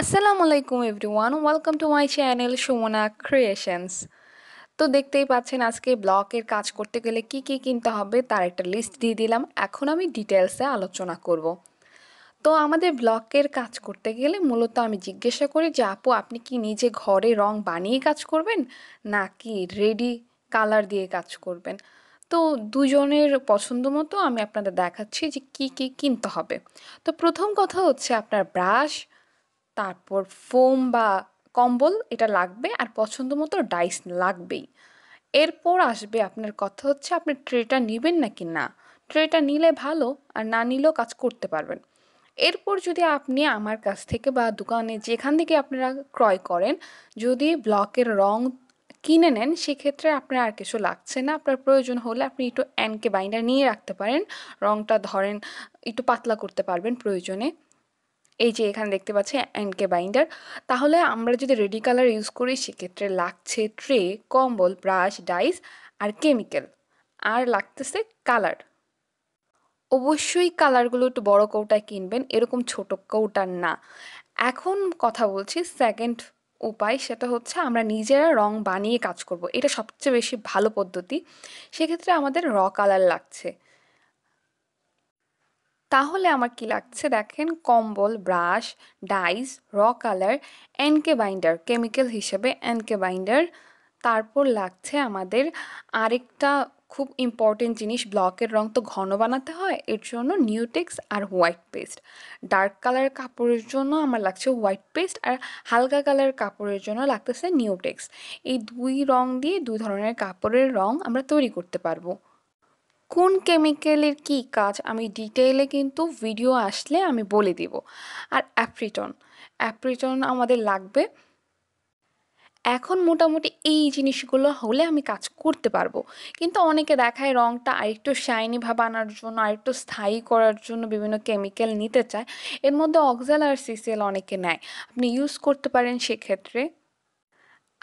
আসসালামু আলাইকুম everyone, welcome to my channel Sumana creations. তো দেখতেই পাচ্ছেন আজকে ব্লকের কাজ করতে গেলে কি কি কিনতে হবে তার একটা লিস্ট দিয়ে দিলাম, এখন আমি ডিটেলসে আলোচনা করব। তো আমাদের ব্লকের কাজ করতে গেলে মূলত আমি জিজ্ঞাসা করি যে, আপু, আপনি কি নিজে ঘরে রং বানিয়ে কাজ করবেন, নাকি রেডি কালার দিয়ে কাজ করবেন? তো দুজনের পছন্দ মতো আমি আপনাদের দেখাচ্ছি যে কি কি কিনতে হবে। তো প্রথম কথা হচ্ছে আপনার ব্রাশ তারপর ফোম বা কম্বল এটা লাগবে আর পছন্দ মতো ডাইস লাগবেই। এরপর আসবে আপনার কথা হচ্ছে আপনি ট্রেটা নেবেন নাকি না? ট্রেটা নিলে ভালো আর না নিলেও কাজ করতে পারবেন। এরপর যদি আপনি আমার কাছ থেকে বা দোকানে যেখান থেকে আপনারা ক্রয় করেন, যদি ব্লকের রং কিনে নেন, সেক্ষেত্রে আপনার আর কিছু লাগছে না। আপনার প্রয়োজন হলে আপনি একটু অ্যানকে বাইন্ডার নিয়ে রাখতে পারেন। রংটা ধরেন একটু পাতলা করতে পারবেন প্রয়োজনে। এই যে এখানে দেখতে পাচ্ছি এনকে বাইন্ডার। তাহলে আমরা যদি রেডি কালার ইউজ করি, সেক্ষেত্রে লাগছে ট্রে, কম্বল, ব্রাশ, ডাইস আর কেমিক্যাল। আর লাগতেছে কালার। অবশ্যই কালারগুলো একটু বড় কৌটায় কিনবেন, এরকম ছোট কৌটার না। এখন কথা বলছি সেকেন্ড উপায়, সেটা হচ্ছে আমরা নিজেরা রং বানিয়ে কাজ করব। এটা সবচেয়ে বেশি ভালো পদ্ধতি। সেক্ষেত্রে আমাদের র কালার লাগছে। তাহলে আমার কি লাগছে দেখেন? কম্বল, ব্রাশ, ডাইস, র colour, N K binder, chemical হিসেবে এনকে বাইন্ডার। তারপর লাগছে আমাদের আরেকটা খুব ইম্পর্টেন্ট জিনিস, ব্লকের রং তো ঘন বানাতে হয়, এর জন্য নিউটেক্স আর হোয়াইট পেস্ট। ডার্ক কালার কাপড়ের জন্য আমার লাগছে হোয়াইট পেস্ট আর হালকা কালার কাপড়ের জন্য লাগতেছে নিউটেক্স। এই দুই রং দিয়ে দুই ধরনের কাপড়ের রং আমরা তৈরি করতে পারব। কোন কেমিক্যালের কী কাজ, আমি ডিটেইলে কিন্তু ভিডিও আসলে আমি বলে দিব। আর অ্যাপ্রিটন অ্যাপ্রিটন আমাদের লাগবে। এখন মোটামুটি এই জিনিসগুলো হলে আমি কাজ করতে পারব। কিন্তু অনেকে দেখায় রঙটা আরেকটু শাইনি ভাব আনার জন্য, আরেকটু স্থায়ী করার জন্য বিভিন্ন কেমিক্যাল নিতে চায়। এর মধ্যে অক্সাল আর সিসিএল অনেকে নেয়। আপনি ইউজ করতে পারেন সেক্ষেত্রে।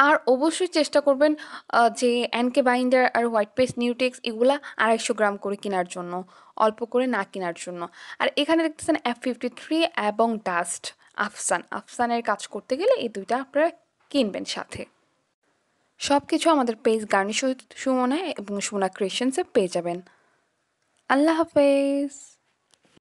আর অবশ্যই চেষ্টা করবেন যে এনকে বাইন্ডার আর হোয়াইট পেস্ট নিউটেক্স এগুলা আড়াইশো গ্রাম করে কেনার জন্য, অল্প করে না কেনার জন্য। আর এখানে দেখতেছেন এফ ফিফটি থ্রি এবং ডাস্ট আফসান আফসানের কাজ করতে গেলে এই দুইটা আপনারা কিনবেন সাথে। সব কিছু আমাদের পেজ গার্নিশ সুমনায় এবং সুমনা ক্রিয়েশনসে পেয়ে যাবেন। আল্লাহ হাফেজ।